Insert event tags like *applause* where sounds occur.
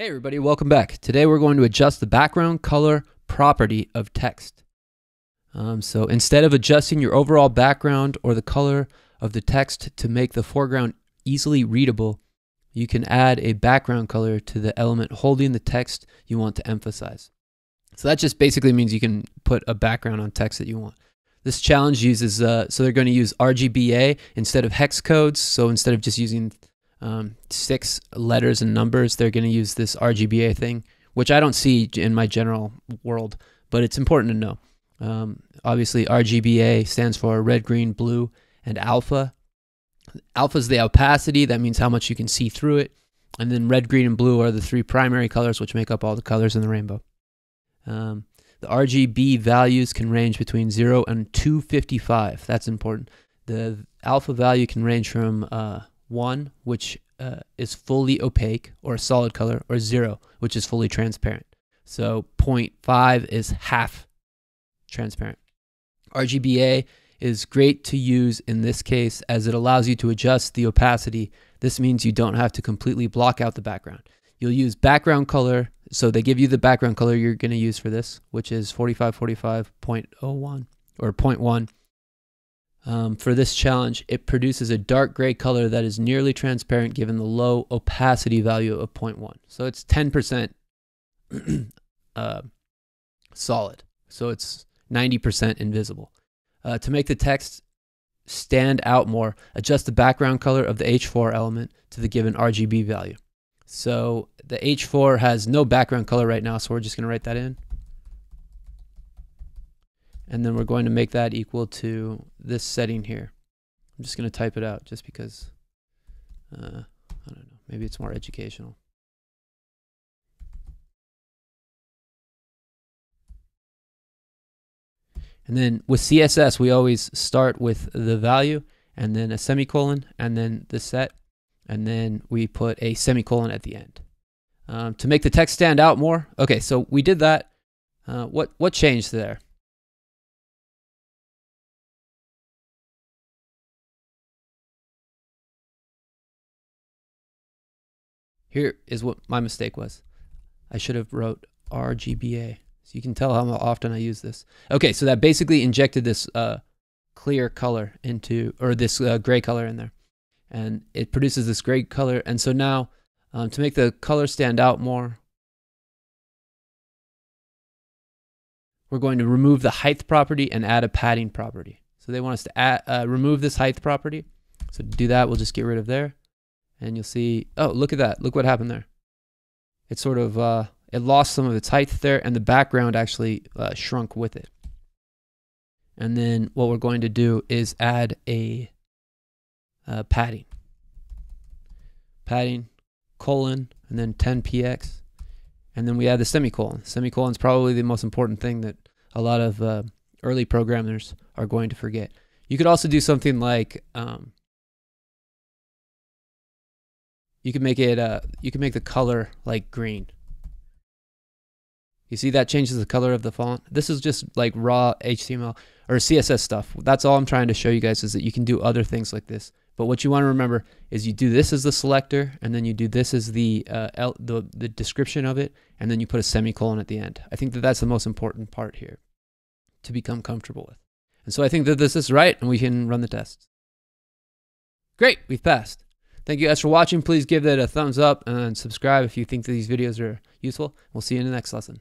Hey everybody, welcome back. Today we're going to adjust the background color property of text. Um, so instead of adjusting your overall background or the color of the text to make the foreground easily readable, you can add a background color to the element holding the text you want to emphasize. So that just basically means you can put a background on text that you want. This challenge uses, uh, so they're going to use RGBA instead of hex codes. So instead of just using um, six letters and numbers, they're going to use this RGBA thing, which I don't see in my general world, but it's important to know. Um, obviously, RGBA stands for red, green, blue, and alpha. Alpha is the opacity, that means how much you can see through it. And then red, green, and blue are the three primary colors, which make up all the colors in the rainbow. Um, the RGB values can range between 0 and 255. That's important. The alpha value can range from uh, 1, which uh, is fully opaque or a solid color, or 0, which is fully transparent. So 0.5 is half transparent. RGBA is great to use in this case as it allows you to adjust the opacity. This means you don't have to completely block out the background. You'll use background color. So they give you the background color you're going to use for this, which is 4545.01 or 0.1 um, for this challenge, it produces a dark gray color that is nearly transparent given the low opacity value of 0.1. So it's 10% *clears throat* uh, solid. So it's 90% invisible. Uh, to make the text stand out more, adjust the background color of the H4 element to the given RGB value. So the H4 has no background color right now, so we're just going to write that in and then we're going to make that equal to this setting here. I'm just going to type it out just because, uh, I don't know, maybe it's more educational. And then with CSS, we always start with the value and then a semicolon and then the set. And then we put a semicolon at the end. Um, to make the text stand out more. Okay, so we did that. Uh, what, what changed there? Here is what my mistake was. I should have wrote RGBA. So you can tell how often I use this. Okay, so that basically injected this uh, clear color into, or this uh, gray color in there. And it produces this gray color. And so now, um, to make the color stand out more, we're going to remove the height property and add a padding property. So they want us to add, uh, remove this height property. So to do that, we'll just get rid of there and you'll see, oh, look at that. Look what happened there. It sort of, uh, it lost some of its height there and the background actually uh, shrunk with it. And then what we're going to do is add a uh, padding. Padding, colon, and then 10px. And then we add the semicolon. Semicolon is probably the most important thing that a lot of uh, early programmers are going to forget. You could also do something like um, you can make it uh you can make the color like green. You see that changes the color of the font? This is just like raw html or css stuff. That's all i'm trying to show you guys is that you can do other things like this. But what you want to remember is you do this as the selector and then you do this as the uh, L, the, the description of it and then you put a semicolon at the end. I think that that's the most important part here to become comfortable with. And so i think that this is right and we can run the test great! We've passed Thank you guys for watching. Please give that a thumbs up and subscribe if you think that these videos are useful. We'll see you in the next lesson.